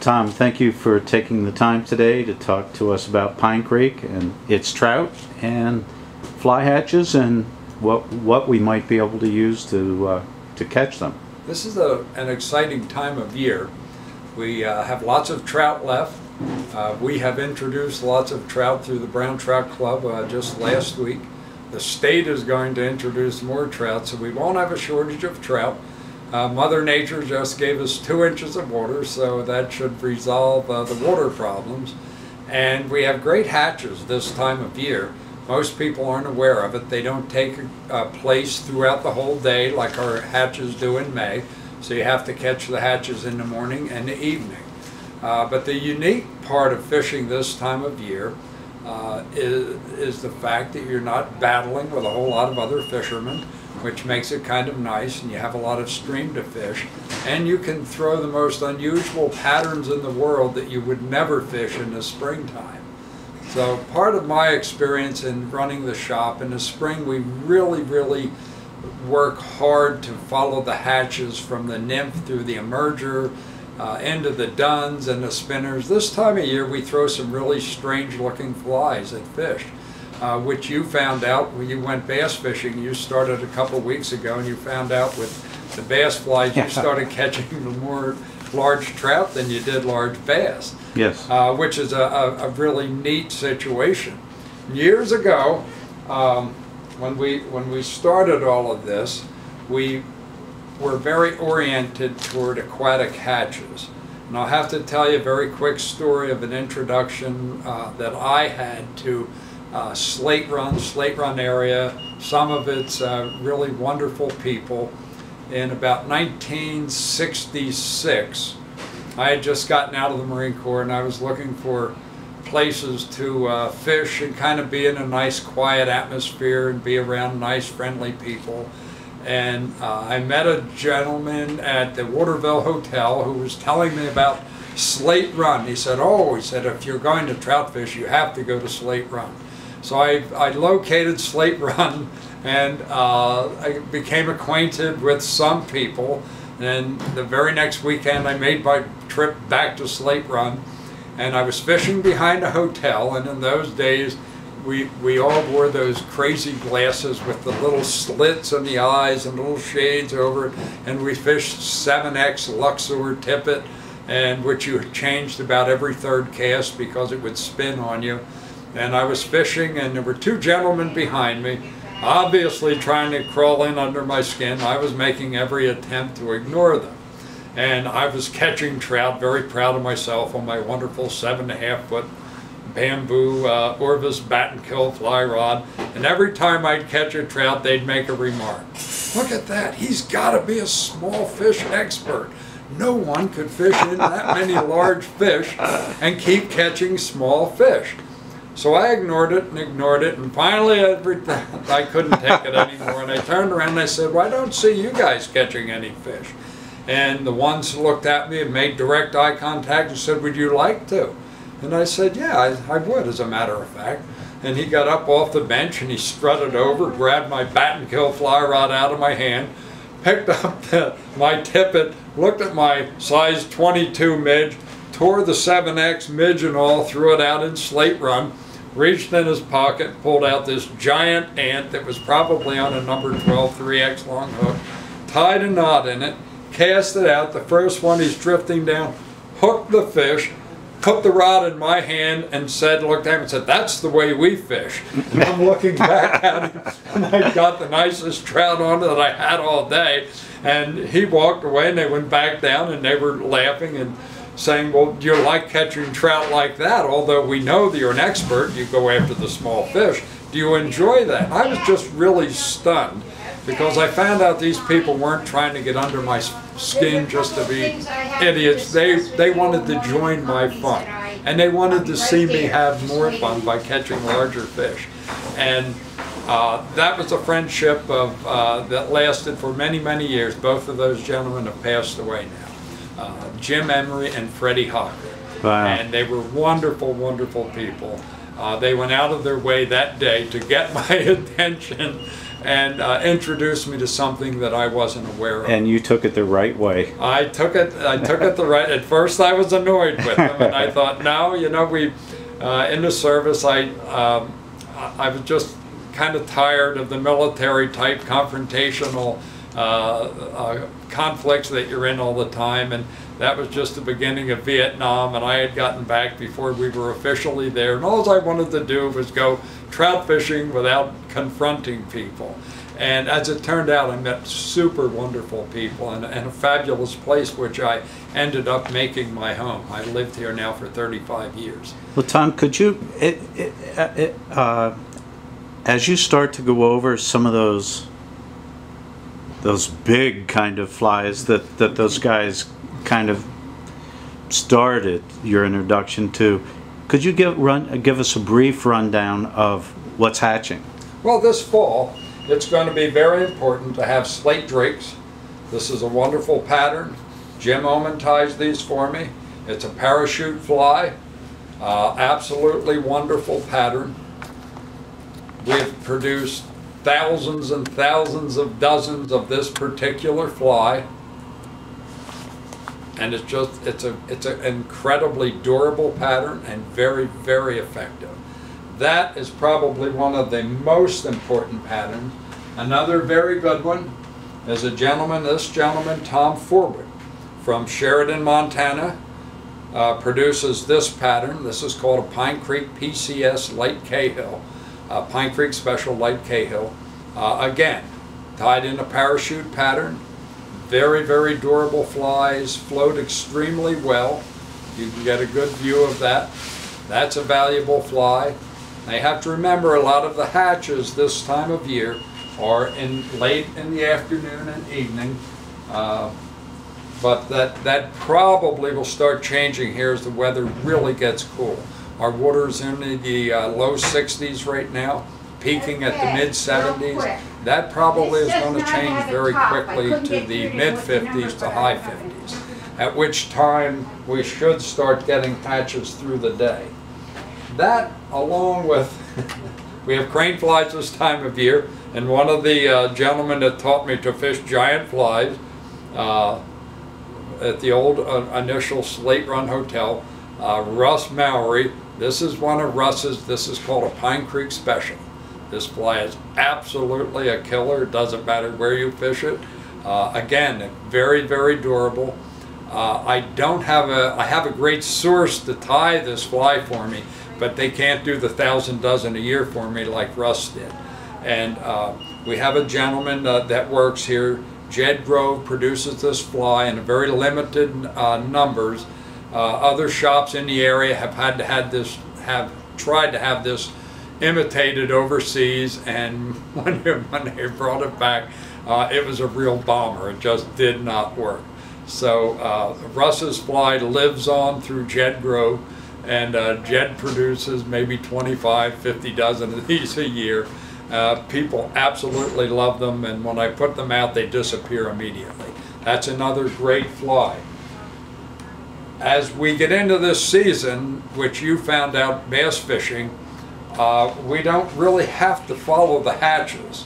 Tom, thank you for taking the time today to talk to us about Pine Creek and its trout and fly hatches and what, what we might be able to use to, uh, to catch them. This is a, an exciting time of year. We uh, have lots of trout left. Uh, we have introduced lots of trout through the Brown Trout Club uh, just last week. The state is going to introduce more trout, so we won't have a shortage of trout. Uh, Mother Nature just gave us two inches of water, so that should resolve uh, the water problems. And we have great hatches this time of year. Most people aren't aware of it. They don't take a, place throughout the whole day like our hatches do in May. So you have to catch the hatches in the morning and the evening. Uh, but the unique part of fishing this time of year uh, is, is the fact that you're not battling with a whole lot of other fishermen which makes it kind of nice and you have a lot of stream to fish and you can throw the most unusual patterns in the world that you would never fish in the springtime. So part of my experience in running the shop in the spring we really really work hard to follow the hatches from the nymph through the emerger uh, into the duns and the spinners. This time of year we throw some really strange looking flies at fish uh, which you found out when you went bass fishing. You started a couple weeks ago, and you found out with the bass flies you started catching more large trout than you did large bass. Yes. Uh, which is a, a, a, really neat situation. Years ago, um, when we when we started all of this, we were very oriented toward aquatic hatches. And I'll have to tell you a very quick story of an introduction uh, that I had to uh, Slate Run, Slate Run area. Some of it's uh, really wonderful people. In about 1966, I had just gotten out of the Marine Corps and I was looking for places to uh, fish and kind of be in a nice quiet atmosphere and be around nice friendly people. And uh, I met a gentleman at the Waterville Hotel who was telling me about Slate Run. He said, oh, he said, if you're going to trout fish, you have to go to Slate Run. So I, I located Slate Run and uh, I became acquainted with some people. And the very next weekend, I made my trip back to Slate Run. And I was fishing behind a hotel. And in those days, we, we all wore those crazy glasses with the little slits in the eyes and little shades over it. And we fished 7X Luxor tippet, and which you changed about every third cast because it would spin on you and I was fishing and there were two gentlemen behind me obviously trying to crawl in under my skin. I was making every attempt to ignore them. And I was catching trout, very proud of myself on my wonderful seven and a half foot bamboo uh, Orvis Battenkill fly rod. And every time I'd catch a trout, they'd make a remark. Look at that, he's got to be a small fish expert. No one could fish in that many large fish and keep catching small fish. So I ignored it and ignored it, and finally I couldn't take it anymore. And I turned around and I said, "Well, I don't see you guys catching any fish." And the ones looked at me and made direct eye contact and said, "Would you like to?" And I said, "Yeah, I, I would, as a matter of fact." And he got up off the bench and he strutted over, grabbed my Battenkill fly rod out of my hand, picked up the, my tippet, looked at my size 22 midge, tore the 7X midge and all, threw it out in slate run, reached in his pocket, pulled out this giant ant that was probably on a number 12 3X long hook, tied a knot in it, cast it out. The first one he's drifting down, hooked the fish, put the rod in my hand and said, looked at him and said, that's the way we fish. And I'm looking back at him and I got the nicest trout on that I had all day. And he walked away and they went back down and they were laughing and saying, well, do you like catching trout like that? Although we know that you're an expert, you go after the small fish. Do you enjoy that? I was just really stunned because I found out these people weren't trying to get under my skin just to be idiots. They, they wanted to join my fun. And they wanted to see me have more fun by catching larger fish. And uh, that was a friendship of, uh, that lasted for many, many years. Both of those gentlemen have passed away now uh, Jim Emery and Freddie Hocker. Wow. And they were wonderful, wonderful people. Uh, they went out of their way that day to get my attention and uh, introduced me to something that I wasn't aware of. And you took it the right way. I took it. I took it the right. At first, I was annoyed with them, and I thought, no, you know, we uh, in the service, I um, I I was just kind of tired of the military type confrontational uh, uh, conflicts that you're in all the time, and that was just the beginning of Vietnam, and I had gotten back before we were officially there, and all I wanted to do was go trout fishing without confronting people. And as it turned out, I met super wonderful people and, and a fabulous place, which I ended up making my home. I lived here now for 35 years. Well, Tom, could you, it, it, uh, it, uh, as you start to go over some of those, those big kind of flies that, that those guys kind of started your introduction to, could you give run give us a brief rundown of what's hatching? Well, this fall, it's going to be very important to have slate drakes. This is a wonderful pattern. Jim Oman ties these for me. It's a parachute fly. Uh, absolutely wonderful pattern. We've produced thousands and thousands of dozens of this particular fly. And it's just, it's a, it's an incredibly durable pattern and very, very effective. That is probably one of the most important patterns. Another very good one is a gentleman, this gentleman, Tom Forwood, from Sheridan, Montana, uh, produces this pattern. This is called a Pine Creek PCS Light Cahill, uh, Pine Creek Special Light Cahill. Uh, again, tied in a parachute pattern. Very, very durable flies, float extremely well. You can get a good view of that. That's a valuable fly. You have to remember a lot of the hatches this time of year are in late in the afternoon and evening. Uh, but that, that probably will start changing here as the weather really gets cool. Our water's in the uh, low 60s right now, peaking at the mid 70s. That probably is going to change very quickly to the mid 50s to high 50s, at which time we should start getting patches through the day. That, along with, we have crane flies this time of year, and one of the uh, gentlemen that taught me to fish giant flies uh, at the old uh, initial Slate Run Hotel, uh, Russ Mowry. This is one of Russ's, this is called a Pine Creek Special. This fly is absolutely a killer. It doesn't matter where you fish it. Uh, again, very, very durable. Uh, I don't have a, I have a great source to tie this fly for me, but they can't do the thousand dozen a year for me like Russ did. And uh, we have a gentleman uh, that works here, Jed Grove produces this fly in very limited uh, numbers. Uh, other shops in the area have had to had this, have tried to have this imitated overseas, and when they, when they brought it back, uh, it was a real bomber. It just did not work. So uh, Russ's fly lives on through Jed Grove, and uh, Jed produces maybe 25, 50 dozen of these a year. Uh, people absolutely love them, and when I put them out, they disappear immediately. That's another great fly. As we get into this season, which you found out bass fishing, uh, we don't really have to follow the hatches.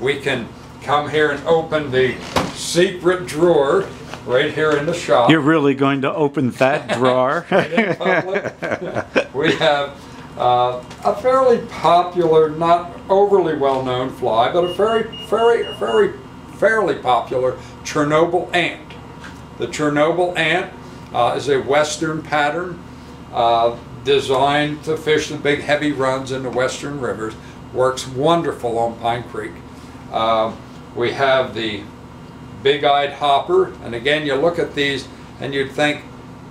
We can come here and open the secret drawer right here in the shop. You're really going to open that drawer? we have uh, a fairly popular, not overly well-known fly, but a very, very, very, fairly popular Chernobyl ant. The Chernobyl ant uh, is a western pattern uh, designed to fish the big heavy runs in the western rivers. Works wonderful on Pine Creek. Um, we have the big-eyed hopper, and again, you look at these and you'd think,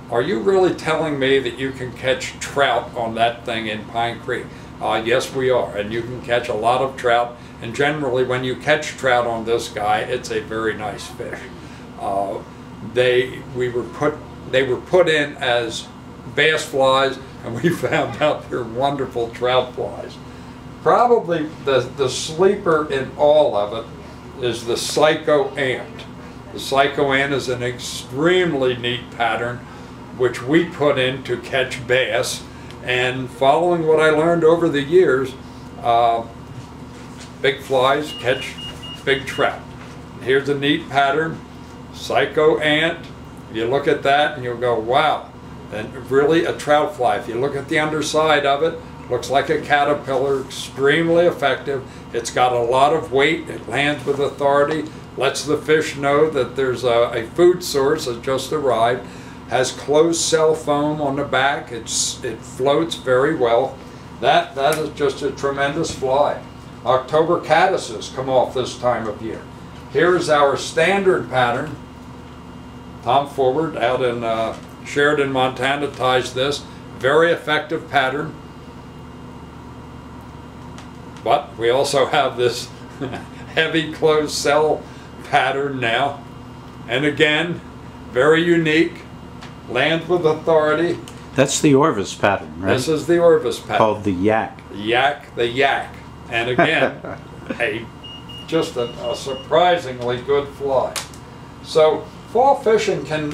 are you really telling me that you can catch trout on that thing in Pine Creek? Uh, yes, we are, and you can catch a lot of trout. And generally, when you catch trout on this guy, it's a very nice fish. Uh, they we were put they were put in as bass flies, and we found out they're wonderful trout flies. Probably the the sleeper in all of it is the psycho ant. The psycho ant is an extremely neat pattern which we put in to catch bass. And following what I learned over the years, uh, big flies catch big trout. Here's a neat pattern, psycho ant. You look at that and you'll go, wow. And really a trout fly. If you look at the underside of it, looks like a caterpillar, extremely effective. It's got a lot of weight. It lands with authority, lets the fish know that there's a, a food source that just arrived. Has closed cell foam on the back. It's it floats very well. That that is just a tremendous fly. October caddises come off this time of year. Here's our standard pattern. Tom Forward out in uh, Sheridan, Montana ties this. Very effective pattern. But we also have this heavy closed cell pattern now. And again, very unique. Land with authority. That's the Orvis pattern, right? This is the Orvis pattern. Called the yak. Yak the Yak. And again, a just a, a surprisingly good fly. So fall fishing can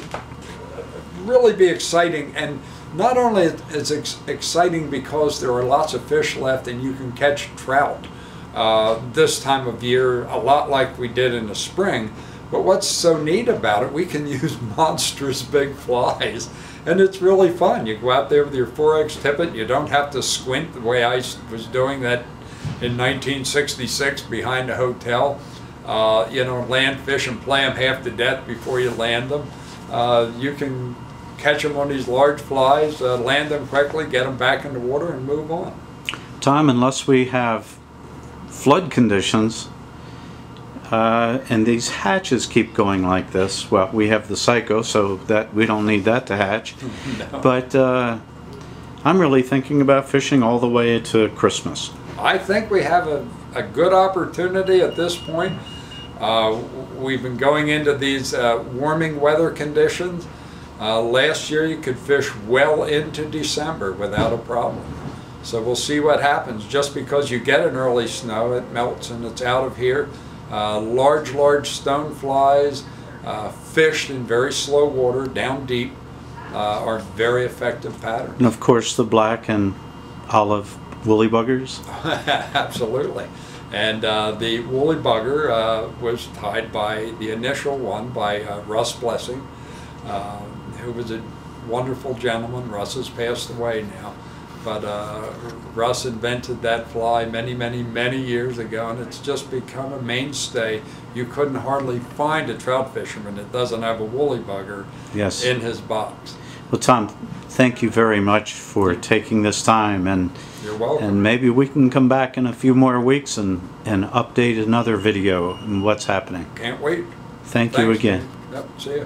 really be exciting and not only is it exciting because there are lots of fish left and you can catch trout uh, this time of year a lot like we did in the spring but what's so neat about it we can use monstrous big flies and it's really fun. You go out there with your 4x tippet you don't have to squint the way I was doing that in 1966 behind a hotel uh, you know land fish and play them half to death before you land them uh, you can catch them on these large flies, uh, land them quickly, get them back in the water, and move on. Tom, unless we have flood conditions, uh, and these hatches keep going like this, well, we have the psycho, so that we don't need that to hatch. But uh, I'm really thinking about fishing all the way to Christmas. I think we have a, a good opportunity at this point. Uh, we've been going into these uh, warming weather conditions. Uh, last year, you could fish well into December without a problem. So we'll see what happens. Just because you get an early snow, it melts and it's out of here. Uh, large, large stone flies, uh, fished in very slow water, down deep, uh, are very effective patterns. And of course, the black and olive woolly buggers. Absolutely. And uh, the woolly bugger uh, was tied by the initial one by uh, Russ Blessing, uh, who was a wonderful gentleman. Russ has passed away now. But uh, Russ invented that fly many, many, many years ago, and it's just become a mainstay. You couldn't hardly find a trout fisherman that doesn't have a woolly bugger Yes. in his box. Well, Tom, thank you very much for taking this time, and You're welcome. and maybe we can come back in a few more weeks and and update another video and what's happening. Can't wait. Thank you again. Yep, see ya.